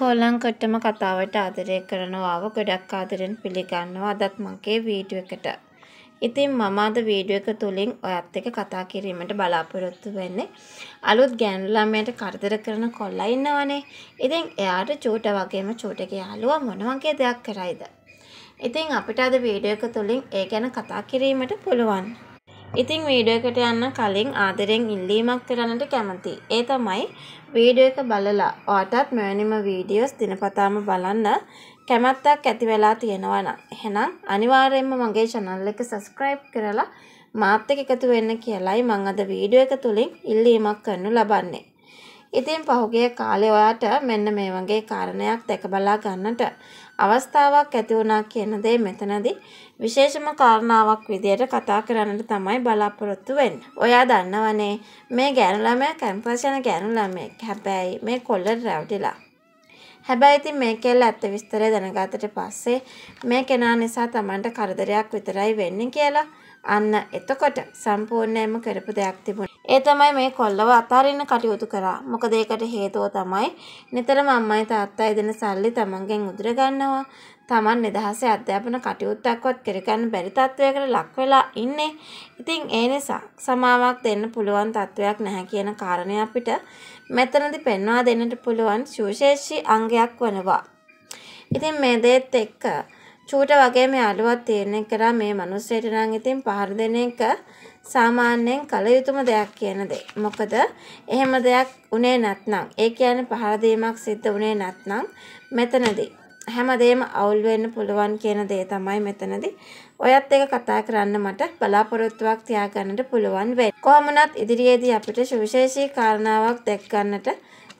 කොල්ලන්කොට්ටම කතාවට ආදරය කරනවාව ගොඩක් ආදරෙන් පිළිගන්නවා අදත් මගේ වීඩියෝ එකට. ඉතින් මම අද වීඩියෝ එක තුලින් ඔයත් එක්ක කතා කිරීමට බලාපොරොත්තු වෙන්නේ. අලුත් ගෑනු ළමයට කරදර කරන කොල්ලා ඉන්නවනේ. ඉතින් එයාට චූට වගේම චූටගේ යාළුවා මොන වගේ දෙයක් කරයිද? ඉතින් අපිට අද වීඩියෝ එක තුලින් ඒ ගැන කතා කිරීමට පුළුවන්. ඉතින් වීඩියෝ එකට යන්න කලින් ආදරෙන් ඉල්ලීමක් කරන්නට කැමතියි. ඒ තමයි වීඩියෝ එක බලලා ඔයාටත් මෙවැනිම වීඩියෝස් දිනපතාම බලන්න කැමැත්තක් ඇති වෙලා තියෙනවා නම් එහෙනම් අනිවාර්යයෙන්ම මගේ channel එක subscribe කරලා මාත් එක්ක එකතු වෙන්න කියලායි මම අද වීඩියෝ එක තුලින් ඉල්ලීමක් කරනු ලබන්නේ. ඉතින් පහුගිය කාලේ ඔයාට මෙන්න මේ වගේ කාරණයක් දැක බලා ගන්නට අවස්ථාවක් ඇති වුණා කියන දේ මෙතනදී විශේෂම කාරණාවක් විදියට කතා කරන්නට තමයි බලාපොරොත්තු වෙන්නේ. ඔයා දන්නවනේ මේ ගෑනු ළමයා කැම්පස් යන ගෑනු ළමයෙක්. හැබැයි මේ කොල්ලට රැවටිලා. හැබැයි ඉතින් මේ කෙල්ල ඇත්ත විස්තරය දැනගත්තට පස්සේ මේ කෙනා නිසා Tamanට කරදරයක් විතරයි වෙන්නේ කියලා අන්න එතකොට සම්පූර්ණයෙන්ම කරපු දෙයක් තිබුණා. ඒ තමයි මේ කොල්ලව අතාරින්න කටයුතු කරා. මොකද ඒකට හේතුව තමයි නිතරම අම්මයි තාත්තයි දෙන සල්ලි තමන්ගෙන් උදුර ගන්නවා. තමන් නිදහසේ අධ්‍යාපන කටයුත්තක්වත් කරගන්න බැරි තත්වයකට ලක් වෙලා ඉන්නේ. ඉතින් ඒ නිසා සමාවක් දෙන්න පුළුවන් තත්වයක් නැහැ කියන කාරණය අපිට මෙතනදි පෙන්වා දෙන්නට පුළුවන් සුවිශේෂී අංගයක් වනවා. ඉතින් මේ දේත් එක්ක චූට වගේම යාළුවත් තීරණය කරා මේ මිනිස්සෙට නම් ඉතින් පහර දෙන එක සාමාන්‍යයෙන් කල යුතුම දෙයක් කියන දේ. මොකද එහෙම දෙයක් උනේ නැත්නම් ඒ කියන්නේ පහර දීමක් සිද්ධ උනේ නැත්නම් මෙතනදී හැමදේම අවුල් වෙන්න පුළුවන් කියන දේ තමයි මෙතනදී ඔයත් එක කතා කරන්න මට බලාපොරොත්තුවක් තියාගන්නට පුළුවන් වෙයි. කොහොමනත් ඉදිරියේදී අපිට සුවිශේෂී කාරණාවක් දැක් ගන්නට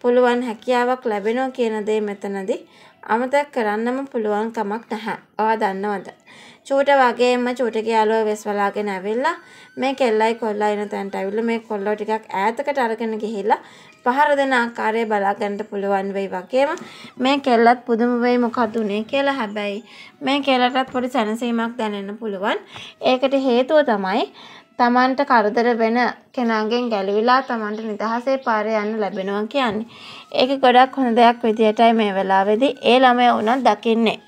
පුළුවන් හැකියාවක් ලැබෙනවා කියන දේ මෙතනදී අමතක කරන්නම පුළුවන් කමක් නැහැ. ඔයා දන්නවද? චූට වගේම චූටගේ යාළුවා වෙස් වලාගෙන ඇවිල්ලා මේ කෙල්ලයි කොල්ලයි ඉන්න තැනට ඇවිල්ලා මේ කොල්ලෝ ටිකක් ඈතකට අරගෙන ගිහිල්ලා පහර දෙන ආකාරය බලා ගන්නට පුළුවන් වෙයි වගේම මේ කෙල්ලත් පුදුම වෙයි මොකද උනේ කියලා හැබැයි මේ කෙල්ලටත් පොඩි සැනසීමක් දැනෙන්න පුළුවන්. ඒකට හේතුව තමයි තමන්ට කරදර වෙන කෙනාගෙන් ගැලවිලා තමන්ට නිදහසේ පාරේ යන්න ලැබෙනවා කියන්නේ. ඒක ගොඩක් හොඳ දෙයක් විදියටයි මේ වෙලාවේදී ඒ ළමයා උනත් දකින්නේ.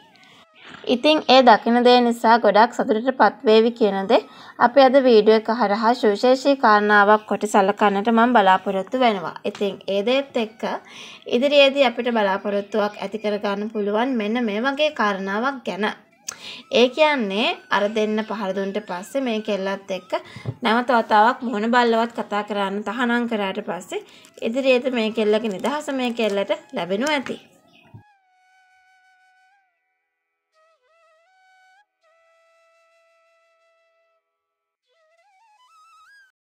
ඉතින් ඒ දකින දේ නිසා ගොඩක් සතුටටපත් වේවි කියන දේ අපි අද වීඩියෝ එක හරහා සුවිශේෂී කාරණාවක් කොට සලකන්නට මම බලාපොරොත්තු වෙනවා. ඉතින් ඒ දේත් එක්ක ඉදිරියේදී අපිට බලාපොරොත්තුවක් ඇති කරගන්න පුළුවන් මෙන්න මේ වගේ කාරණාවක් ගැන. ඒ කියන්නේ අර දෙන්න පහර දුන්නට පස්සේ මේ කෙල්ලත් එක්ක නැවත වතාවක් මොහොන බල්ලවත් කතා කරන්න තහනම් කරාට පස්සේ ඉදිරියට මේ කෙල්ලගේ නිදහස මේ කෙල්ලට ලැබෙනු ඇති.